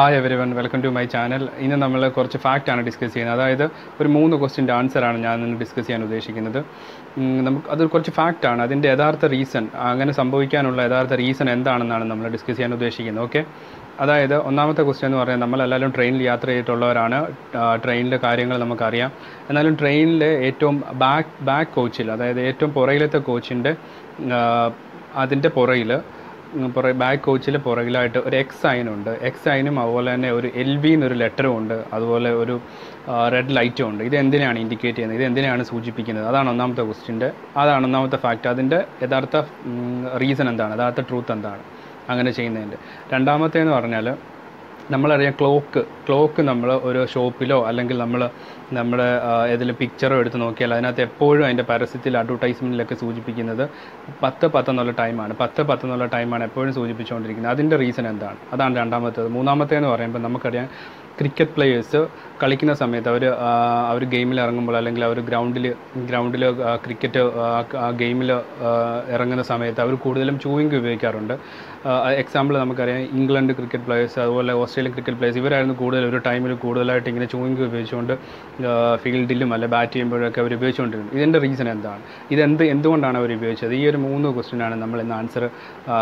Hi everyone welcome to my channel ഇന്ന് നമ്മൾ കുറച്ച് ഫാക്റ്റാണ് ഡിസ്കസ് ചെയ്യുന്നത്. അതായത് ഒരു മൂന്ന് ക്വസ്റ്റിന്റെ ആൻസറാണ് ഞാൻ ഇന്ന് ഡിസ്കസ് ചെയ്യാൻ ഉദ്ദേശിക്കുന്നത്. നമുക്ക് അത് കുറച്ച് ഫാക്റ്റാണ് അതിന്റെ യഥാർത്ഥ റീസൺ അങ്ങനെ സംഭവിക്കാനുള്ള യഥാർത്ഥ റീസൺ എന്താണെന്നാണ് നമ്മൾ ഡിസ്കസ് ചെയ്യാൻ ഉദ്ദേശിക്കുന്നത്. ഓക്കെ അതായത് ഒന്നാമത്തെ ക്വസ്റ്റ്യൻ എന്ന് പറയുന്നത് നമ്മളെല്ലാവരും ട്രെയിനിൽ യാത്ര ചെയ്തിട്ടുള്ളവരാണ്. ട്രെയിനിലെ കാര്യങ്ങൾ നമുക്കറിയാം. എന്നാലും ട്രെയിനിലെ ഏറ്റവും ബാക്ക് ബാക്ക് കോച്ചിൽ അതായത് ഏറ്റവും പുറകിലത്തെ കോച്ചിന്റെ അതിന്റെ പുറകിൽ പുറകെ ബാക്ക് കോച്ചിൽ പുറകിലായിട്ട് ഒരു എക്സ് ഉണ്ട്. എക്സ് ഐനും അതുപോലെ തന്നെ ഒരു എൽ വി എന്നൊരു ലെറ്ററും ഉണ്ട്. അതുപോലെ ഒരു റെഡ് ലൈറ്റും ഉണ്ട്. ഇത് എന്തിനാണ് ഇൻഡിക്കേറ്റ് ചെയ്യുന്നത്? ഇത് എന്തിനാണ് സൂചിപ്പിക്കുന്നത്? അതാണ് ഒന്നാമത്തെ ക്വസ്റ്റിന്റെ അതാണ് ഒന്നാമത്തെ ഫാക്റ്റ് അതിന്റെ യഥാർത്ഥ റീസൺ എന്താണ്? യഥാർത്ഥ ട്രൂത്ത് എന്താണ്? അങ്ങനെ ചെയ്യുന്നതിന്റെ രണ്ടാമത്തേന്ന് പറഞ്ഞാൽ നമ്മളറിയാം ക്ലോക്ക് ക്ലോക്ക് നമ്മൾ ഒരു ഷോപ്പിലോ അല്ലെങ്കിൽ നമ്മൾ നമ്മുടെ ഏതെങ്കിലും പിക്ചറോ എടുത്ത് നോക്കിയാൽ അതിനകത്ത് എപ്പോഴും അതിന്റെ പരസ്യത്തിൽ അഡ്വർടൈസ്മെന്റിലൊക്കെ സൂചിപ്പിക്കുന്നത് പത്ത് പത്തെന്നുള്ള ടൈമാണ് പത്ത് പത്തെന്നുള്ള ടൈമാണ് എപ്പോഴും സൂചിപ്പിച്ചുകൊണ്ടിരിക്കുന്നത്. അതിന്റെ റീസൺ എന്താണ്? അതാണ് രണ്ടാമത്തേത്. മൂന്നാമത്തേന്ന് പറയുമ്പോൾ നമുക്കറിയാം ക്രിക്കറ്റ് പ്ലേയേഴ്സ് കളിക്കുന്ന സമയത്ത് അവർ അവർ ഗെയിമിൽ ഇറങ്ങുമ്പോൾ അല്ലെങ്കിൽ അവർ ഗ്രൗണ്ടിൽ ഗ്രൗണ്ടിൽ ക്രിക്കറ്റ് ഗെയിമിൽ ഇറങ്ങുന്ന സമയത്ത് അവർ കൂടുതലും ചൂയിങ് ഉപയോഗിക്കാറുണ്ട്. എക്സാമ്പിൾ നമുക്കറിയാം ഇംഗ്ലണ്ട് ക്രിക്കറ്റ് പ്ലേയേഴ്സ് അതുപോലെ ഓസ്ട്രേലിയൻ ക്രിക്കറ്റ് പ്ലേയേഴ്സ് ഇവരായിരുന്നു കൂടുതൽ ഒരു ടൈമിൽ കൂടുതലായിട്ട് ഇങ്ങനെ ചൂയിങ് ഉപയോഗിച്ചുകൊണ്ട് ഫീൽഡിലും അല്ല ബാറ്റ് ചെയ്യുമ്പോഴൊക്കെ അവർ ഉപയോഗിച്ചുകൊണ്ടിരുന്നത് ഇതിന്റെ റീസൺ എന്താണ്? ഇതെന്ത് എന്തുകൊണ്ടാണ് അവർ ഉപയോഗിച്ചത്? ഈ ഒരു മൂന്ന് ക്വസ്റ്റ്യനാണ് നമ്മൾ ഇന്ന് ആൻസർ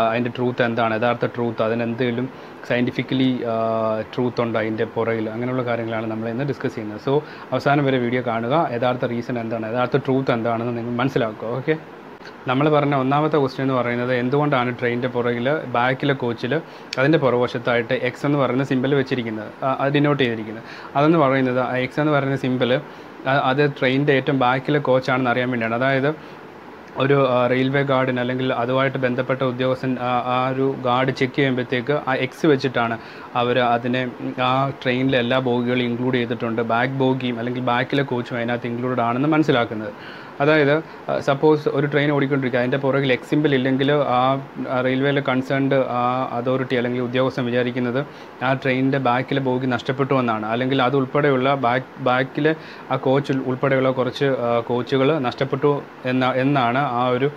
അതിന്റെ ട്രൂത്ത് എന്താണ്? യഥാർത്ഥ ട്രൂത്ത് അതിനെന്തെങ്കിലും സയന്റിഫിക്കലി ട്രൂത്ത് ഉണ്ട് അതിന്റെ പുറകിൽ? അങ്ങനെയുള്ള കാര്യങ്ങളാണ് നമ്മൾ ഇന്ന് ഡിസ്കസ് ചെയ്യുന്നത്. സോ അവസാനം വരെ വീഡിയോ കാണുക. യഥാർത്ഥ റീസൺ എന്താണ്? യഥാർത്ഥ ട്രൂത്ത് എന്താണെന്ന് നിങ്ങൾ മനസ്സിലാക്കുക. ഓക്കെ നമ്മൾ പറഞ്ഞ ഒന്നാമത്തെ ക്വസ്റ്റ്യൻ എന്ന് പറയുന്നത് എന്തുകൊണ്ടാണ് ട്രെയിനിന്റെ പുറകിൽ ബാക്കിലെ കോച്ചിൽ അതിന്റെ പുറവശത്തായിട്ട് എക്സ് എന്ന് പറയുന്ന സിമ്പിൾ വെച്ചിരിക്കുന്നത്? അത് ഡിനോട്ട് ചെയ്തിരിക്കുന്നത്. അതെന്ന് പറയുന്നത് എക്സ് എന്ന് പറയുന്ന സിമ്പിൾ അത് ട്രെയിനിന്റെ ഏറ്റവും ബാക്കിലെ കോച്ചാണെന്ന് അറിയാൻ വേണ്ടിയാണ്. അതായത് ഒരു റെയിൽവേ ഗാർഡിന് അല്ലെങ്കിൽ അതുമായിട്ട് ബന്ധപ്പെട്ട ഉദ്യോഗസ്ഥൻ ആ ഒരു ഗാർഡ് ചെക്ക് ചെയ്യുമ്പോഴത്തേക്ക് ആ എക്സ് വെച്ചിട്ടാണ് അവർ അതിനെ ആ ട്രെയിനിലെ എല്ലാ ബോഗികളും ഇൻക്ലൂഡ് ചെയ്തിട്ടുണ്ട്. ബാക്ക് ബോഗിയും അല്ലെങ്കിൽ ബാക്കിലെ കോച്ചും അതിനകത്ത് ഇൻക്ലൂഡ് ആണെന്ന് മനസ്സിലാക്കുന്നത്. അതായത് സപ്പോസ് ഒരു ട്രെയിൻ ഓടിക്കൊണ്ടിരിക്കുക അതിന്റെ പുറകിൽ എക്സിമ്പിൾ ഇല്ലെങ്കിൽ ആ റെയിൽവേയിലെ കൺസേൺഡ് ആ അതോറിറ്റി അല്ലെങ്കിൽ ഉദ്യോഗസ്ഥൻ വിചാരിക്കുന്നത് ആ ട്രെയിനിന്റെ ബാക്കിലെ ബോഗി നഷ്ടപ്പെട്ടു എന്നാണ്. അല്ലെങ്കിൽ അത് ഉൾപ്പെടെയുള്ള ബാക്ക് ബാക്കിലെ ആ കോച്ച് ഉൾപ്പെടെയുള്ള കുറച്ച് കോച്ചുകൾ നഷ്ടപ്പെട്ടു എന്ന എന്നാണ് ആ ഒരു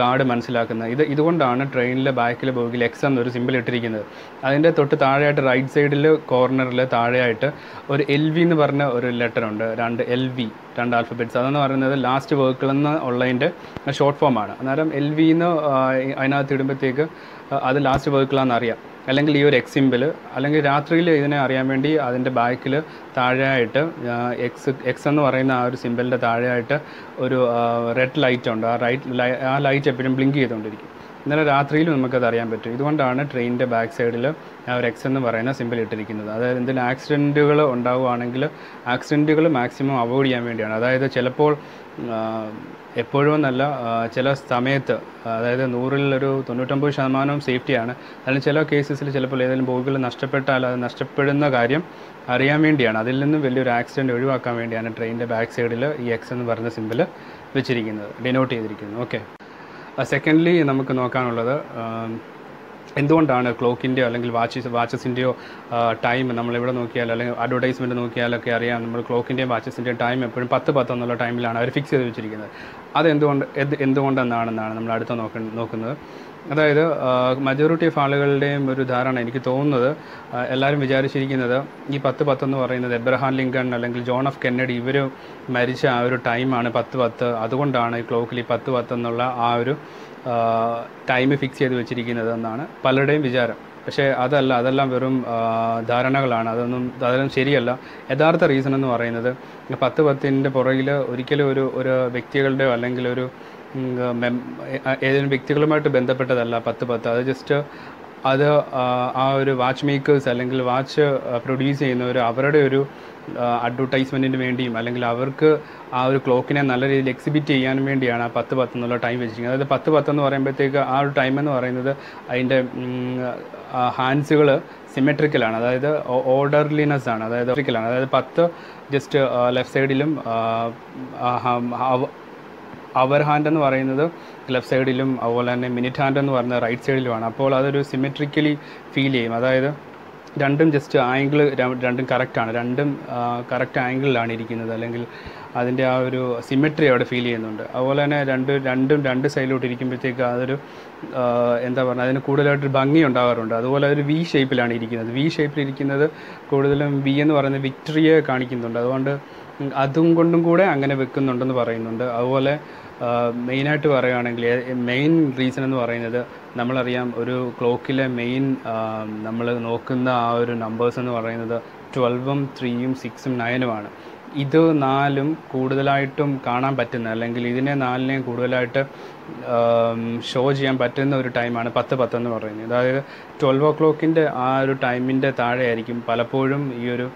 ഗാർഡ് മനസ്സിലാക്കുന്നത്. ഇത് ഇതുകൊണ്ടാണ് ട്രെയിനിലെ ബാക്കിലെ ബോഗിൽ എക്സ് എന്നൊരു സിമ്പിൾ ഇട്ടിരിക്കുന്നത്. അതിന്റെ തൊട്ട് താഴെയായിട്ട് റൈറ്റ് സൈഡിൽ കോർണറിൽ താഴെയായിട്ട് ഒരു എൽ വി എന്ന് പറഞ്ഞ ഒരു ലെറ്റർ ഉണ്ട്. രണ്ട് എൽ വി രണ്ട് ആൽഫബറ്റ്സ് അതെന്ന് പറയുന്നത് ലാസ്റ്റ് വേക്കിൾ എന്ന് ഉള്ളതിന്റെ ഷോർട്ട് ഫോമാണ് അന്നേരം എൽ വി എന്ന് അതിനകത്ത് ഇടുമ്പോഴത്തേക്ക് അത് ലാസ്റ്റ് വേക്കിളാണെന്ന് അറിയാം. അല്ലെങ്കിൽ ഈ ഒരു എക്സ് സിമ്പിൾ അല്ലെങ്കിൽ രാത്രിയിൽ ഇതിനെ അറിയാൻ വേണ്ടി അതിന്റെ ബാക്കിൽ താഴെയായിട്ട് എക്സ് എക്സ് എന്ന് പറയുന്ന ആ ഒരു സിമ്പിളിന്റെ താഴെയായിട്ട് ഒരു റെഡ് ലൈറ്റ് ഉണ്ട്. ആ റൈറ്റ് ആ ലൈറ്റ് എപ്പോഴും ബ്ലിങ്ക് ചെയ്തുകൊണ്ടിരിക്കും. ഇന്നലെ രാത്രിയിലും നമുക്കത് അറിയാൻ പറ്റും. ഇതുകൊണ്ടാണ് ട്രെയിനിന്റെ ബാക്ക് സൈഡിൽ ആ ഒരു എക്സ് എന്ന് പറയുന്ന സിമ്പിൾ ഇട്ടിരിക്കുന്നത്. അതായത് എന്തെങ്കിലും ആക്സിഡന്റുകൾ ഉണ്ടാവുകയാണെങ്കിൽ ആക്സിഡന്റുകൾ മാക്സിമം അവോയ്ഡ് ചെയ്യാൻ വേണ്ടിയാണ്. അതായത് ചിലപ്പോൾ എപ്പോഴും എന്നല്ല ചില സമയത്ത് അതായത് നൂറിൽ ഒരു തൊണ്ണൂറ്റൊമ്പത് ശതമാനവും സേഫ്റ്റിയാണ് അതിന് ചില കേസസിൽ ചിലപ്പോൾ ഏതെങ്കിലും ബോഗികൾ നഷ്ടപ്പെട്ടാൽ അത് നഷ്ടപ്പെടുന്ന കാര്യം അറിയാൻ വേണ്ടിയാണ്. അതിൽ നിന്നും വലിയൊരു ആക്സിഡന്റ് ഒഴിവാക്കാൻ വേണ്ടിയാണ് ട്രെയിനിന്റെ ബാക്ക് സൈഡിൽ ഈ എക്സ് എന്ന് പറയുന്ന സിമ്പിൾ വെച്ചിരിക്കുന്നത് ഡിനോട്ട് ചെയ്തിരിക്കുന്നത്. ഓക്കെ സെക്കൻഡ്ലി നമുക്ക് നോക്കാനുള്ളത് എന്തുകൊണ്ടാണ് ക്ലോക്കിന്റെയോ അല്ലെങ്കിൽ വാച്ചസ് വാച്ചസിന്റെയോ ടൈം നമ്മളിവിടെ നോക്കിയാൽ അല്ലെങ്കിൽ അഡ്വർടൈസ്മെന്റ് നോക്കിയാലൊക്കെ അറിയാം. നമ്മൾ ക്ലോക്കിന്റെയും വാച്ചസിന്റെയും ടൈം എപ്പോഴും പത്ത് പത്ത് എന്നുള്ള ടൈമിലാണ് അവർ ഫിക്സ് ചെയ്ത് വെച്ചിരിക്കുന്നത്. അത് എന്തുകൊണ്ട് എന്ത് എന്തുകൊണ്ടെന്നാണെന്നാണ് നമ്മൾ അടുത്ത നോക്ക നോക്കുന്നത്. അതായത് മജോറിറ്റി ഓഫ് ആളുകളുടെയും ഒരു ധാരണ എനിക്ക് തോന്നുന്നത് എല്ലാവരും വിചാരിച്ചിരിക്കുന്നത് ഈ പത്ത് പത്ത് എന്ന് പറയുന്നത് എബ്രഹാം ലിങ്കൺ അല്ലെങ്കിൽ ജോൺ ഓഫ് കെന്നഡി ഇവർ മരിച്ച ആ ഒരു ടൈമാണ് പത്ത് പത്ത്. അതുകൊണ്ടാണ് ഈ ക്ലോക്കിൽ ഈ പത്ത് പത്ത് എന്നുള്ള ആ ഒരു ടൈം ഫിക്സ് ചെയ്ത് വെച്ചിരിക്കുന്നത് എന്നാണ് പലരുടെയും വിചാരം. പക്ഷേ അതല്ല അതെല്ലാം വെറും ധാരണകളാണ്. അതൊന്നും അതെല്ലാം ശരിയല്ല. യഥാർത്ഥ റീസൺ എന്ന് പറയുന്നത് പത്ത് പത്തിന്റെ പുറകിൽ ഒരിക്കലും ഒരു ഒരു വ്യക്തികളുടെയോ അല്ലെങ്കിൽ ഒരു ഏതെങ്കിലും വ്യക്തികളുമായിട്ട് ബന്ധപ്പെട്ടതല്ല പത്ത് പത്ത്. അത് ജസ്റ്റ് അത് ആ, ഒരു വാച്ച് മേക്കേഴ്സ് അല്ലെങ്കിൽ വാച്ച് പ്രൊഡ്യൂസ് ചെയ്യുന്നവർ അവരുടെ ഒരു അഡ്വർടൈസ്മെന്റിന് വേണ്ടിയും അല്ലെങ്കിൽ അവർക്ക് ആ ഒരു ക്ലോക്കിനെ നല്ല രീതിയിൽ എക്സിബിറ്റ് ചെയ്യാൻ വേണ്ടിയാണ് ആ പത്ത് പത്ത് എന്നുള്ള ടൈം വെച്ചിരിക്കുന്നത്. അതായത് പത്ത് പത്ത് എന്ന് പറയുമ്പോഴത്തേക്ക് ആ ഒരു ടൈം എന്ന് പറയുന്നത് അതിന്റെ ഹാൻഡ്സുകൾ സിമെട്രിക്കലാണ് അതായത് ഓർഡർലിനെസ് ആണ്. അതായത് ആണ്. അതായത് പത്ത് ജസ്റ്റ് ലെഫ്റ്റ് സൈഡിലും അവർ ഹാൻഡ് എന്ന് പറയുന്നത് ലെഫ്റ്റ് സൈഡിലും അതുപോലെ തന്നെ മിനിറ്റ് ഹാൻഡ് എന്ന് പറയുന്നത് റൈറ്റ് സൈഡിലുമാണ് അപ്പോൾ അതൊരു സിമെട്രിക്കലി ഫീൽ ചെയ്യും. അതായത് രണ്ടും ജസ്റ്റ് ആംഗിൾ രണ്ടും കറക്റ്റാണ് രണ്ടും കറക്റ്റ് ആംഗിളിലാണ് ഇരിക്കുന്നത്. അല്ലെങ്കിൽ അതിന്റെ ആ ഒരു സിമെട്രി അവിടെ ഫീൽ ചെയ്യുന്നുണ്ട്. അതുപോലെ തന്നെ രണ്ട് രണ്ടും രണ്ട് സൈഡിലോട്ട് ഇരിക്കുമ്പോഴത്തേക്ക് അതൊരു എന്താ പറയുക അതിന് കൂടുതലായിട്ടൊരു ഭംഗി ഉണ്ടാകാറുണ്ട് അതുപോലെ ഒരു വി ഷേപ്പിലാണ് ഇരിക്കുന്നത്. വി ഷേപ്പിൽ ഇരിക്കുന്നത് കൂടുതലും വി എന്ന് പറയുന്നത് വിക്ടറിയെ കാണിക്കുന്നുണ്ട്. അതുകൊണ്ട് അതും കൊണ്ടും കൂടെ അങ്ങനെ വെക്കുന്നുണ്ടെന്ന് പറയുന്നുണ്ട്. അതുപോലെ മെയിനായിട്ട് പറയുകയാണെങ്കിൽ മെയിൻ റീസൺ എന്ന് പറയുന്നത് നമ്മളറിയാം ഒരു ക്ലോക്കിലെ മെയിൻ നമ്മൾ നോക്കുന്ന ആ ഒരു നമ്പേഴ്സ് എന്ന് പറയുന്നത് ട്വൽവും ത്രീയും സിക്സും നയനുമാണ് ഇത് നാലും കൂടുതലായിട്ടും കാണാൻ പറ്റുന്ന അല്ലെങ്കിൽ ഇതിനെ നാലിനെയും കൂടുതലായിട്ട് ഷോ ചെയ്യാൻ പറ്റുന്ന ഒരു ടൈമാണ് പത്ത് പത്ത് എന്ന് പറയുന്നത്. അതായത് ട്വൽവ് ഒ ക്ലോക്കിന്റെ ആ ഒരു ടൈമിന്റെ താഴെയായിരിക്കും പലപ്പോഴും ഈ ഒരു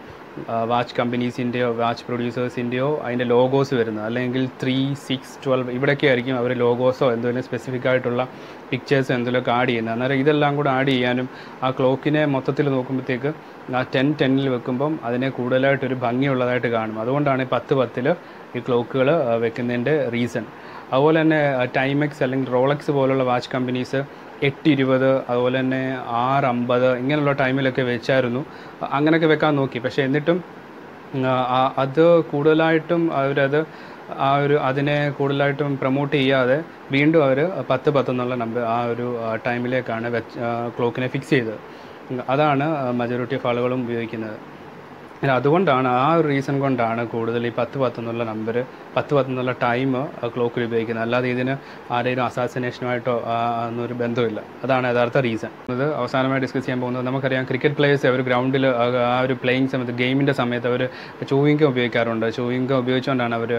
വാച്ച് കമ്പനീസിന്റെയോ വാച്ച് പ്രൊഡ്യൂസേഴ്സിന്റെയോ അതിന്റെ ലോഗോസ് വരുന്നത്. അല്ലെങ്കിൽ ത്രീ സിക്സ് ട്വൽവ് ഇവിടെയൊക്കെ ആയിരിക്കും അവർ ലോഗോസോ എന്തെങ്കിലും സ്പെസിഫിക് ആയിട്ടുള്ള പിക്ചേഴ്സ് എന്തെങ്കിലുമൊക്കെ ആഡ് ചെയ്യുന്നത്. അന്നേരം ഇതെല്ലാം കൂടെ ആഡ് ചെയ്യാനും ആ ക്ലോക്കിനെ മൊത്തത്തിൽ നോക്കുമ്പോഴത്തേക്ക് ആ ടെൻ ടെന്നിൽ വെക്കുമ്പം അതിനെ കൂടുതലായിട്ടൊരു ഭംഗിയുള്ളതായിട്ട് കാണും. അതുകൊണ്ടാണ് പത്ത് പത്തിൽ ഈ ക്ലോക്കുകൾ വെക്കുന്നതിന്റെ റീസൺ അതുപോലെ തന്നെ ടൈമെക്സ് അല്ലെങ്കിൽ റോളക്സ് പോലുള്ള വാച്ച് കമ്പനീസ് എട്ട് ഇരുപത് അതുപോലെ തന്നെ ആറ് അമ്പത് ഇങ്ങനെയുള്ള ടൈമിലൊക്കെ വെച്ചായിരുന്നു. അങ്ങനെയൊക്കെ വെക്കാൻ നോക്കി. പക്ഷേ എന്നിട്ടും അത് കൂടുതലായിട്ടും അവരത് ആ ഒരു അതിനെ കൂടുതലായിട്ടും പ്രൊമോട്ട് ചെയ്യാതെ വീണ്ടും അവർ പത്ത് പത്ത് എന്നുള്ള നമ്പർ ആ ഒരു ടൈമിലേക്കാണ് വെച്ച് ക്ലോക്കിനെ ഫിക്സ് ചെയ്തത്. അതാണ് മജോറിറ്റി ഓഫ് ആളുകളും ഉപയോഗിക്കുന്നത്. പിന്നെ അതുകൊണ്ടാണ് ആ ഒരു റീസൺ കൊണ്ടാണ് കൂടുതൽ ഈ പത്ത് എന്നുള്ള നമ്പർ പത്ത് എന്നുള്ള ടൈം ക്ലോക്കിൽ ഉപയോഗിക്കുന്നത്. അല്ലാതെ ഇതിന് ആരെങ്കിലും അസാസിനേഷനുമായിട്ടോ എന്നൊരു ബന്ധമില്ല അതാണ് യഥാർത്ഥ റീസൺ അത് അവസാനമായി ഡിസ്കസ് ചെയ്യാൻ പോകുന്നത് നമുക്കറിയാം ക്രിക്കറ്റ് പ്ലേയേഴ്സ് അവർ ഗ്രൗണ്ടിൽ ആ ഒരു പ്ലേയിങ് സമയത്ത് ഗെയിമിന്റെ സമയത്ത് അവർ ചൂയിങ്കം ഉപയോഗിക്കാറുണ്ട്. ചൂയിങ്കം ഉപയോഗിച്ചുകൊണ്ടാണ് അവർ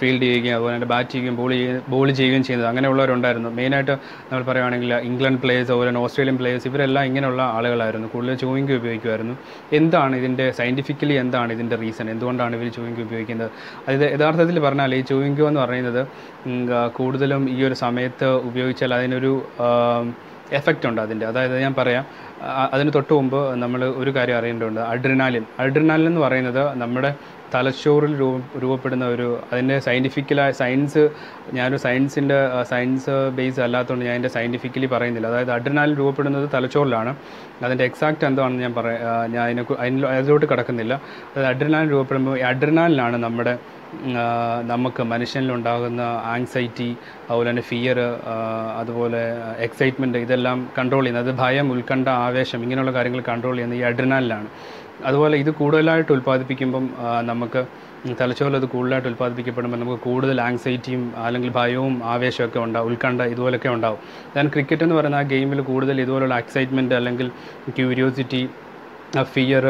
ഫീൽഡ് ചെയ്യുകയും അതുപോലെ തന്നെ ബാറ്റ് ചെയ്യുകയും ബോൾ ചെയ്യുകയും ബോൾ ചെയ്യുകയും ചെയ്യുന്നത്. അങ്ങനെയുള്ളവരുണ്ടായിരുന്നു. മെയിനായിട്ട് നമ്മൾ പറയുകയാണെങ്കിൽ ഇംഗ്ലണ്ട് പ്ലേയേഴ്സ് അതുപോലെ തന്നെ ഓസ്ട്രേലിയൻ പ്ലേയേഴ്സ് ഇവരെല്ലാം ഇങ്ങനെയുള്ള ആളുകളായിരുന്നു. കൂടുതൽ ചൂയിങ്കം ഉപയോഗിക്കുമായിരുന്നു. എന്താണ് ഇതിന്റെ സയന്റിഫിക്കലി എന്താണ് ഇതിന്റെ റീസൺ എന്തുകൊണ്ടാണ് ഇവർ ചൂയിങ്കം ഉപയോഗിക്കുന്നത്? അതായത് യഥാർത്ഥത്തിൽ പറഞ്ഞാൽ ഈ ചൂയിങ്കം എന്ന് പറയുന്നത് കൂടുതലും ഈ ഒരു സമയത്ത് ഉപയോഗിച്ചാൽ അതിനൊരു എഫക്റ്റ് ഉണ്ട് അതിന്റെ. അതായത് ഞാൻ പറയാം അതിന് തൊട്ട് മുമ്പ് നമ്മൾ ഒരു കാര്യം അറിയേണ്ടതുണ്ട്. അഡ്രിനാലിൻ അഡ്രിനാലിൻ എന്ന് പറയുന്നത് നമ്മുടെ തലച്ചോറിൽ രൂപ രൂപപ്പെടുന്ന ഒരു അതിന്റെ സയന്റിഫിക്കലായ സയൻസ് ഞാനൊരു സയൻസിന്റെ സയൻസ് ബേസ് അല്ലാത്തതുകൊണ്ട് ഞാൻ എന്റെ സയന്റിഫിക്കലി പറയുന്നില്ല. അതായത് അഡ്രിനാലിൽ രൂപപ്പെടുന്നത് തലച്ചോറിലാണ്. അതിന്റെ എക്സാക്റ്റ് എന്താണെന്ന് ഞാൻ പറയാം ഞാൻ അതിനെ അതിന് അതിലോട്ട് കിടക്കുന്നില്ല. അതായത് അഡ്രിനാലിൽ രൂപപ്പെടുമ്പോൾ അഡ്രിനാലിലാണ് നമ്മുടെ നമുക്ക് മനുഷ്യനിലുണ്ടാകുന്ന ആങ്സൈറ്റി അതുപോലെ തന്നെ ഫിയർ അതുപോലെ എക്സൈറ്റ്മെന്റ് ഇതെല്ലാം കൺട്രോൾ ചെയ്യുന്നത്. അത് ഭയം ഉത്കണ്ഠ ആവേശം ഇങ്ങനെയുള്ള കാര്യങ്ങൾ കൺട്രോൾ ചെയ്യുന്നത് ഈ അഡ്രിനാലിലാണ് അതുപോലെ ഇത് കൂടുതലായിട്ട് ഉൽപ്പാദിപ്പിക്കുമ്പം നമുക്ക് തലച്ചോറിൽ അത് കൂടുതലായിട്ട് ഉൽപ്പാദിപ്പിക്കപ്പെടുമ്പോൾ നമുക്ക് കൂടുതൽ ആങ്സൈറ്റിയും അല്ലെങ്കിൽ ഭയവും ആവേശമൊക്കെ ഉണ്ടാവും ഉത്കണ്ഠ ഇതുപോലൊക്കെ ഉണ്ടാവും. ഞാൻ ക്രിക്കറ്റ് എന്ന് പറയുന്ന ആ ഗെയിമിൽ കൂടുതൽ ഇതുപോലുള്ള എക്സൈറ്റ്മെന്റ് അല്ലെങ്കിൽ ക്യൂരിയോസിറ്റി ഫിയർ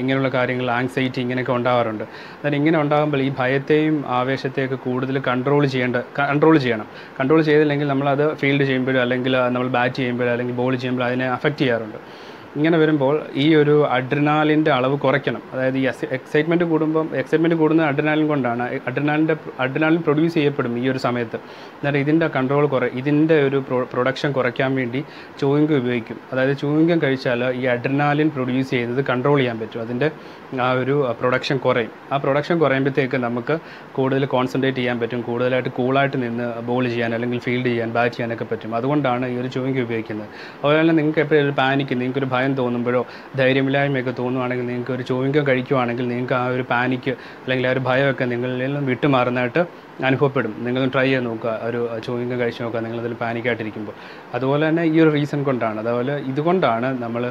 ഇങ്ങനെയുള്ള കാര്യങ്ങൾ ആങ്സൈറ്റി ഇങ്ങനെയൊക്കെ ഉണ്ടാവാറുണ്ട്. അതായത് ഇങ്ങനെ ഉണ്ടാകുമ്പോൾ ഈ ഭയത്തെയും ആവേശത്തെയൊക്കെ കൂടുതൽ കൺട്രോൾ ചെയ്യേണ്ട കൺട്രോൾ ചെയ്യണം. കൺട്രോൾ ചെയ്തില്ലെങ്കിൽ നമ്മളത് ഫീൽഡ് ചെയ്യുമ്പോഴോ അല്ലെങ്കിൽ നമ്മൾ ബാറ്റ് ചെയ്യുമ്പോഴോ അല്ലെങ്കിൽ ബോൾ ചെയ്യുമ്പോഴോ അതിനെ അഫക്റ്റ് ചെയ്യാറുണ്ട്. ഇങ്ങനെ വരുമ്പോൾ ഈ ഒരു അഡ്രിനാലിന്റെ അളവ് കുറയ്ക്കണം. അതായത് ഈ എക്സൈറ്റ്മെന്റ് കൂടുമ്പം എക്സൈറ്റ്മെന്റ് കൂടുന്ന അഡ്രിനാലിൻ കൊണ്ടാണ്. അഡ്രിനാലിന്റെ അഡ്രിനാലിൻ പ്രൊഡ്യൂസ് ചെയ്യപ്പെടും ഈ ഒരു സമയത്ത്. എന്നാൽ ഇതിന്റെ കൺട്രോൾ കുറ ഇതിന്റെ ഒരു പ്രൊഡക്ഷൻ കുറയ്ക്കാൻ വേണ്ടി ചൂയിങ്കം ഉപയോഗിക്കും. അതായത് ചൂയിങ്കം കഴിച്ചാൽ ഈ അഡ്രിനാലിൻ പ്രൊഡ്യൂസ് ചെയ്യുന്നത് കൺട്രോൾ ചെയ്യാൻ പറ്റും. അതിന്റെ ആ ഒരു പ്രൊഡക്ഷൻ കുറയും. ആ പ്രൊഡക്ഷൻ കുറയുമ്പോഴത്തേക്ക് നമുക്ക് കൂടുതൽ കോൺസെൻട്രേറ്റ് ചെയ്യാൻ പറ്റും. കൂടുതലായിട്ട് കൂളായിട്ട് നിന്ന് ബോൾ ചെയ്യാൻ അല്ലെങ്കിൽ ഫീൽഡ് ചെയ്യാൻ ബാറ്റ് ചെയ്യാനൊക്കെ പറ്റും. അതുകൊണ്ടാണ് ഈ ഒരു ചൂയിങ്കം ഉപയോഗിക്കുന്നത്. അതുപോലെ തന്നെ നിങ്ങൾക്ക് എപ്പോഴും ഒരു പാനിക്ക് നിങ്ങൾക്ക് ഒരു ഭയം തോന്നുമ്പോഴോ ധൈര്യമില്ലായ്മയൊക്കെ തോന്നുവാണെങ്കിൽ നിങ്ങൾക്ക് ഒരു ചൂയിങ്കം കഴിക്കുവാണെങ്കിൽ നിങ്ങൾക്ക് ആ ഒരു പാനിക്ക് അല്ലെങ്കിൽ ആ ഒരു ഭയമൊക്കെ നിങ്ങളിൽ നിന്നും വിട്ടുമാറുന്നതായിട്ട് അനുഭവപ്പെടും. നിങ്ങൾ ട്രൈ ചെയ്ത് നോക്കുക. ഒരു ചൂയിങ്കം കഴിച്ച് നോക്കുക. നിങ്ങളതിൽ പാനിക്കായിട്ടിരിക്കുമ്പോൾ അതുപോലെ തന്നെ ഈ ഒരു റീസൺ കൊണ്ടാണ്. അതുപോലെ ഇതുകൊണ്ടാണ് നമ്മൾ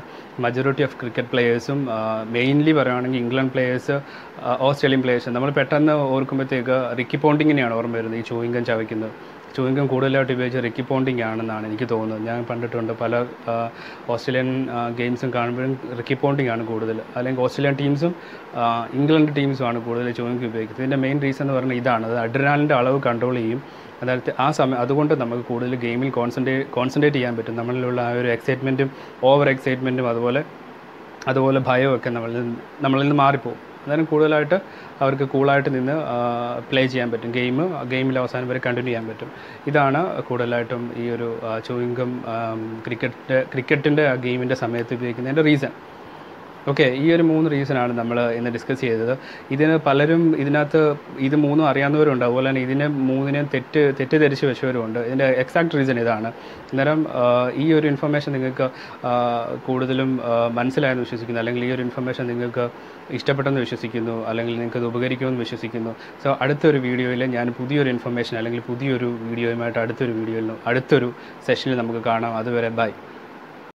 മജോറിറ്റി ഓഫ് ക്രിക്കറ്റ് പ്ലേയേഴ്സും മെയിൻലി പറയുകയാണെങ്കിൽ ഇംഗ്ലണ്ട് പ്ലേയേഴ്സ് ഓസ്ട്രേലിയൻ പ്ലേയേഴ്സ് നമ്മൾ പെട്ടെന്ന് ഓർക്കുമ്പോഴത്തേക്ക് റിക്കി പോണ്ടിങ്ങിനെയാണ് ഓർമ്മ വരുന്നത് ഈ ചൂയിങ്കം ചവയ്ക്കുന്നത്. ചൂയിങ്കം കൂടുതലായിട്ട് ഉപയോഗിച്ച റിക്കി പോണ്ടിങ് ആണെന്നാണ് എനിക്ക് തോന്നുന്നത്. ഞാൻ കണ്ടിട്ടുണ്ട് പല ഓസ്ട്രേലിയൻ ഗെയിംസും കാണുമ്പോഴും റിക്കി പോണ്ടിങ് ആണ് കൂടുതൽ. അല്ലെങ്കിൽ ഓസ്ട്രേലിയൻ ടീംസും ഇംഗ്ലണ്ട് ടീംസും ആണ് കൂടുതൽ ചൂയിങ്കം ഉപയോഗിക്കുന്നത്. ഇതിന്റെ മെയിൻ റീസൺ എന്ന് പറഞ്ഞാൽ ഇതാണ്. അത് അഡ്രിനാലിന്റെ അളവ് കൺട്രോൾ ചെയ്യും. അതായത് ആ സമയം അതുകൊണ്ട് നമുക്ക് കൂടുതൽ ഗെയിമിൽ കോൺസെൻട്രേറ്റ് കോൺസെൻട്രേറ്റ് ചെയ്യാൻ പറ്റും. നമ്മളിലുള്ള ആ ഒരു എക്സൈറ്റ്മെന്റും ഓവർ എക്സൈറ്റ്മെന്റും അതുപോലെ അതുപോലെ ഭയമൊക്കെ നമ്മളിൽ നമ്മളിൽ നിന്ന് മാറിപ്പോകും അന്നേരം കൂടുതലായിട്ട് അവർക്ക് കൂളായിട്ട് നിന്ന് പ്ലേ ചെയ്യാൻ പറ്റും. ഗെയിം ഗെയിമിൽ അവസാനം വരെ കണ്ടിന്യൂ ചെയ്യാൻ പറ്റും. ഇതാണ് കൂടുതലായിട്ടും ഈ ഒരു ചൂയിങ്കം ക്രിക്കറ്റ് ക്രിക്കറ്റിന്റെ ഗെയിമിന്റെ സമയത്ത് ഉപയോഗിക്കുന്നതിന്റെ റീസൺ ഓക്കെ ഈ ഒരു മൂന്ന് റീസണാണ് നമ്മൾ ഇന്ന് ഡിസ്കസ് ചെയ്തത്. ഇതിന് പലരും ഇതിനകത്ത് ഇത് മൂന്നും അറിയാവുന്നവരുണ്ട്. അതുപോലെ തന്നെ ഇതിനെ മൂന്നിനെയും തെറ്റ് തെറ്റിദ്ധരിച്ച് വെച്ചവരുമുണ്ട്. ഇതിന്റെ എക്സാക്ട് റീസൺ ഇതാണ്. അന്നേരം ഈ ഒരു ഇൻഫർമേഷൻ നിങ്ങൾക്ക് കൂടുതലും മനസ്സിലായെന്ന് വിശ്വസിക്കുന്നു. അല്ലെങ്കിൽ ഈ ഒരു ഇൻഫർമേഷൻ നിങ്ങൾക്ക് ഇഷ്ടപ്പെട്ടെന്ന് വിശ്വസിക്കുന്നു. അല്ലെങ്കിൽ നിങ്ങൾക്ക് ഇത് ഉപകരിക്കുമെന്ന് വിശ്വസിക്കുന്നു. സോ അടുത്തൊരു വീഡിയോയിൽ ഞാൻ പുതിയൊരു ഇൻഫർമേഷൻ അല്ലെങ്കിൽ പുതിയൊരു വീഡിയോയുമായിട്ട് അടുത്തൊരു വീഡിയോയിലും അടുത്തൊരു സെഷനിൽ നമുക്ക് കാണാം. അതുവരെ ബൈ